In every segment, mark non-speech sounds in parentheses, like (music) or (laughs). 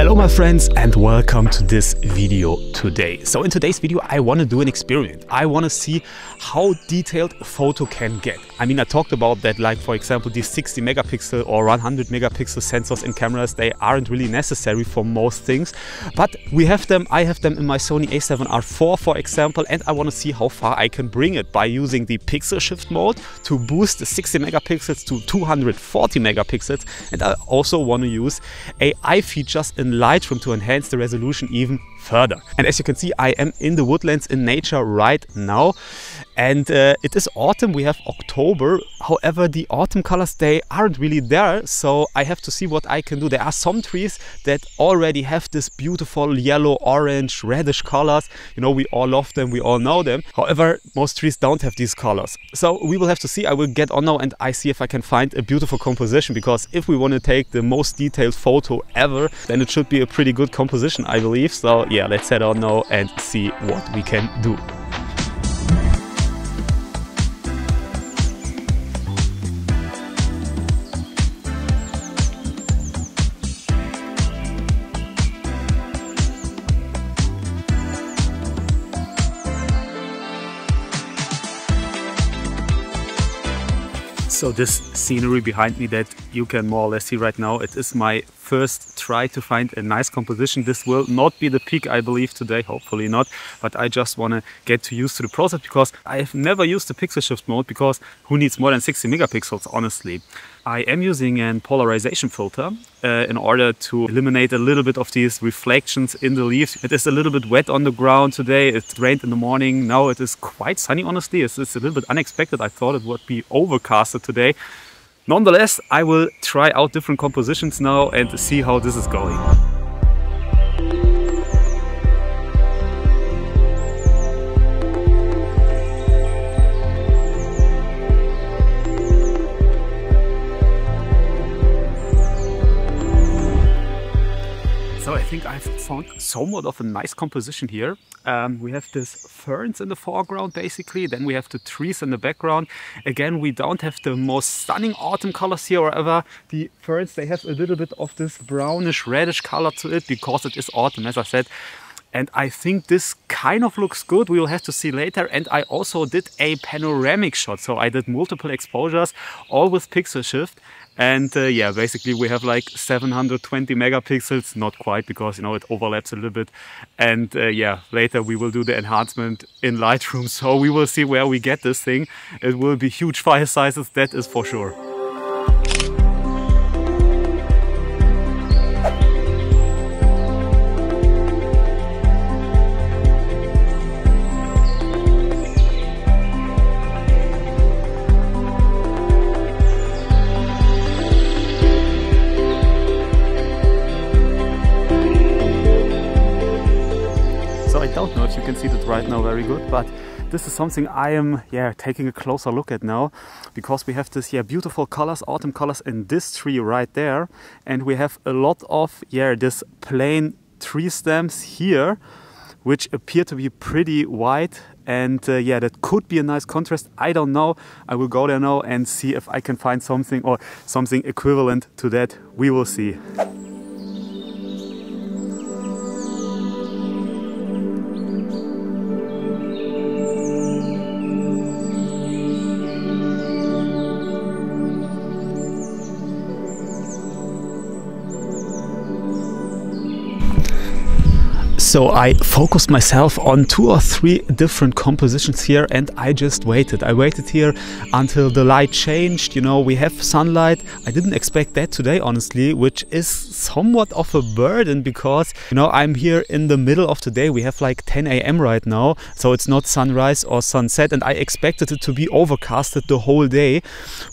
Hello my friends and welcome to this video today. So in today's video I want to do an experiment. I want to see how detailed a photo can get. I mean I talked about that like for example these 60 megapixel or 100 megapixel sensors in cameras they aren't really necessary for most things but we have them I have them in my Sony a7R4 for example and I want to see how far I can bring it by using the pixel shift mode to boost the 60 megapixels to 240 megapixels and I also want to use AI features in Lightroom to enhance the resolution even further. And as you can see, I am in the woodlands in nature right now. And uh, it is autumn, we have October. However, the autumn colors, they aren't really there. So I have to see what I can do. There are some trees that already have this beautiful yellow, orange, reddish colors. You know, we all love them, we all know them. However, most trees don't have these colors. So we will have to see. I will get on now and I see if I can find a beautiful composition because if we want to take the most detailed photo ever, then it should be a pretty good composition, I believe. So yeah, let's head on now and see what we can do. So this scenery behind me that you can more or less see right now, it is my first try to find a nice composition. This will not be the peak, I believe, today, hopefully not. But I just want to get to used to the process because I have never used the pixel shift mode because who needs more than 60 megapixels, honestly. I am using an polarization filter uh, in order to eliminate a little bit of these reflections in the leaves. It is a little bit wet on the ground today. It rained in the morning. Now it is quite sunny, honestly. It's, it's a little bit unexpected. I thought it would be overcasted today. Nonetheless, I will try out different compositions now and see how this is going. Think I've found somewhat of a nice composition here. Um, we have this ferns in the foreground basically, then we have the trees in the background. Again, we don't have the most stunning autumn colors here, however, the ferns, they have a little bit of this brownish reddish color to it because it is autumn, as I said. And I think this kind of looks good. We will have to see later. And I also did a panoramic shot. So I did multiple exposures, all with pixel shift. And uh, yeah, basically we have like 720 megapixels, not quite because, you know, it overlaps a little bit. And uh, yeah, later we will do the enhancement in Lightroom. (laughs) So we will see where we get this thing. It will be huge file sizes, that is for sure. Right now very good, but this is something I am yeah taking a closer look at now because we have this yeah beautiful colors, autumn colors in this tree right there, and we have a lot of yeah this plain tree stems here which appear to be pretty white and uh, yeah that could be a nice contrast. I don't know. I will go there now and see if i can find something or something equivalent to that. We will see So I focused myself on two or three different compositions here and I just waited. I waited here until the light changed. You know, we have sunlight. I didn't expect that today, honestly, which is somewhat of a burden because, you know, I'm here in the middle of the day. We have like 10 a.m. right now. So it's not sunrise or sunset. And I expected it to be overcasted the whole day,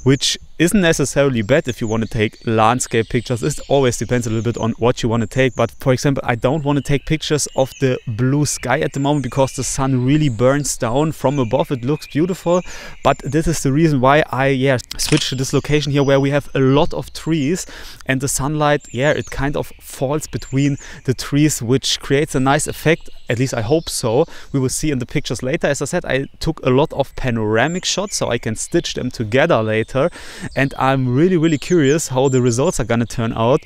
which isn't necessarily bad if you want to take landscape pictures. It always depends a little bit on what you want to take. But for example, I don't want to take pictures of the blue sky at the moment because the sun really burns down from above. It looks beautiful. But this is the reason why I yeah switched to this location here where we have a lot of trees and the sunlight, yeah, it kind of falls between the trees, which creates a nice effect At least I hope so. We will see in the pictures later. As I said, I took a lot of panoramic shots so I can stitch them together later. And I'm really, really curious how the results are gonna turn out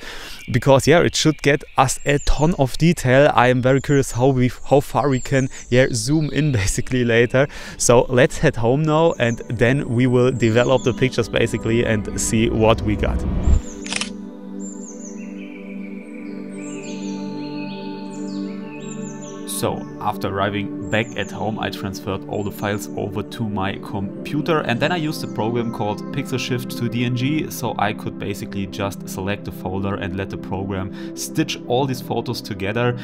because yeah, it should get us a ton of detail. I am very curious how we how far we can yeah zoom in (laughs) basically later. So let's head home now and then we will develop the pictures basically and see what we got. So after arriving back at home, I transferred all the files over to my computer and then I used a program called Pixel Shift to DNG so I could basically just select a folder and let the program stitch all these photos together.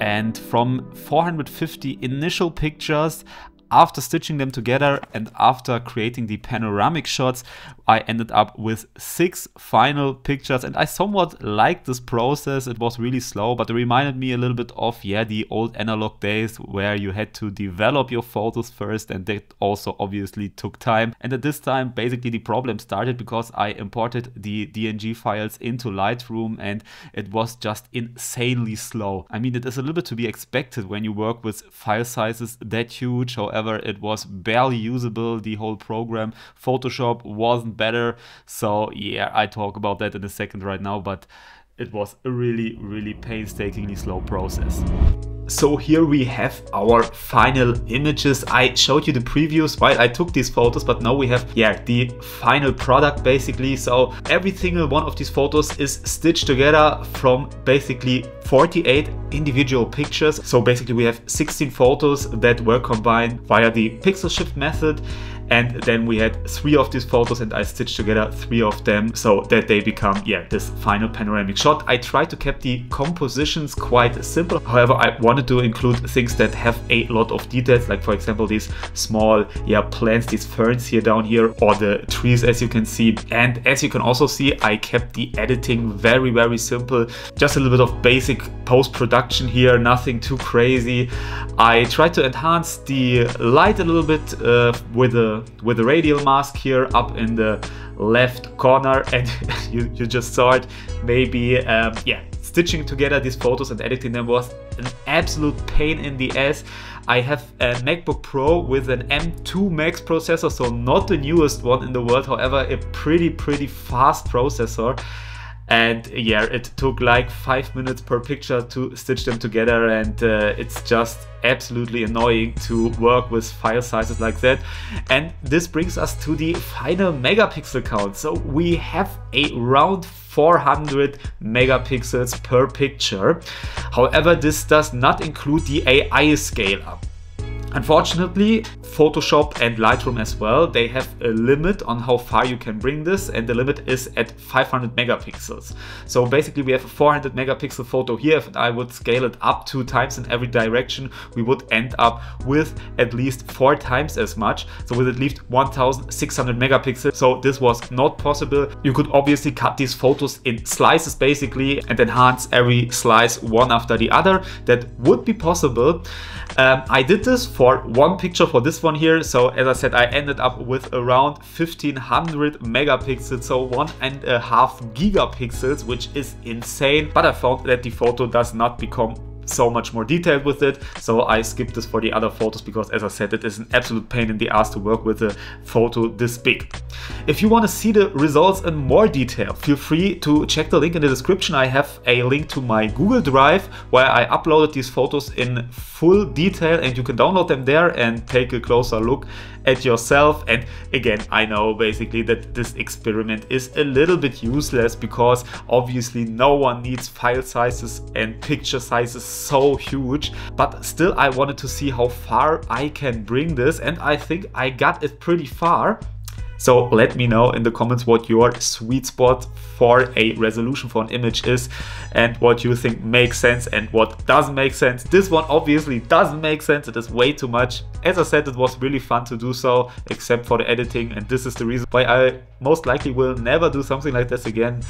And from 450 initial pictures, after stitching them together and after creating the panoramic shots, I ended up with six final pictures and I somewhat liked this process. It was really slow, but it reminded me a little bit of, yeah, the old analog days where you had to develop your photos first and that also obviously took time. And at this time, basically the problem started because I imported the DNG files into Lightroom and it was just insanely slow. I mean, it is a little bit to be expected when you work with file sizes that huge. However, It was barely usable, the whole program. Photoshop wasn't better. So yeah, I talk about that in a second right now, but it was a really, really painstakingly slow process. So here we have our final images. I showed you the previews while I took these photos, but now we have, yeah, the final product basically. So every single one of these photos is stitched together from basically 48 individual pictures. So basically we have 16 photos that were combined via the pixel shift method and then we had three of these photos and I stitched together three of them so that they become yeah this final panoramic shot. I tried to keep the compositions quite simple however I wanted to include things that have a lot of details like for example these small yeah plants these ferns here down here or the trees as you can see and as you can also see I kept the editing very very simple just a little bit of basic post-production here nothing too crazy. I tried to enhance the light a little bit uh, with a with the radial mask here up in the left corner (laughs) and you, you just saw it. Maybe um, yeah stitching together these photos and editing them was an absolute pain in the ass. I have a MacBook Pro with an M2 Max processor so not the newest one in the world. However a pretty pretty fast processor and yeah it took like five minutes per picture to stitch them together. And uh, it's just absolutely annoying to work with file sizes like that. And this brings us to the final megapixel count. So we have a round 400 megapixels per picture. However this does not include the AI scale up Unfortunately, Photoshop and Lightroom as well, they have a limit on how far you can bring this and the limit is at 500 megapixels. So basically we have a 400 megapixel photo here. If I would scale it up two times in every direction, we would end up with at least four times as much. So with at least 1600 megapixels. So this was not possible. You could obviously cut these photos in slices basically and enhance every slice one after the other. That would be possible. Um, I did this for one picture for this one here. So as I said, I ended up with around 1500 megapixels, so one and a half gigapixels, which is insane. But I found that the photo does not become so much more detailed with it. So I skipped this for the other photos because as I said, it is an absolute pain in the ass to work with a photo this big. If you want to see the results in more detail, feel free to check the link in the description. I have a link to my Google Drive where I uploaded these photos in full detail and you can download them there and take a closer look at yourself. And again, I know basically that this experiment is a little bit useless because obviously no one needs file sizes and picture sizes so huge. But still, I wanted to see how far I can bring this. And I think I got it pretty far. So let me know in the comments what your sweet spot for a resolution for an image is and what you think makes sense and what doesn't make sense. This one obviously doesn't make sense. It is way too much. As I said, it was really fun to do so, except for the editing. And this is the reason why I most likely will never do something like this again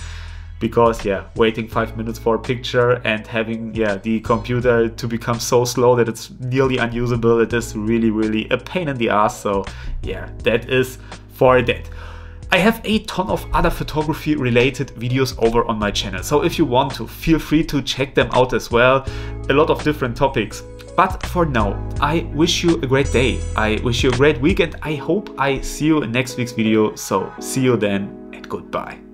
because yeah waiting five minutes for a picture and having yeah the computer to become so slow that it's nearly unusable it is really really a pain in the ass so yeah that is for that. I have a ton of other photography related videos over on my channel, so if you want to, feel free to check them out as well. A lot of different topics. But for now, I wish you a great day. I wish you a great weekend. I hope I see you in next week's video. So see you then and goodbye.